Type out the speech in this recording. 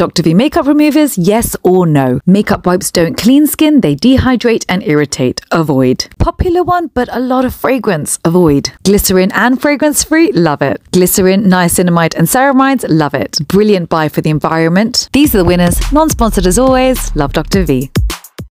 Dr. V makeup removers, yes or no? Makeup wipes don't clean skin, they dehydrate and irritate. Avoid. Popular one, but a lot of fragrance. Avoid. Glycerin and fragrance free, love it. Glycerin, niacinamide, and ceramides, love it. Brilliant buy for the environment. These are the winners. Non sponsored as always. Love Dr. V.